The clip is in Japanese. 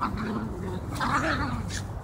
Ah!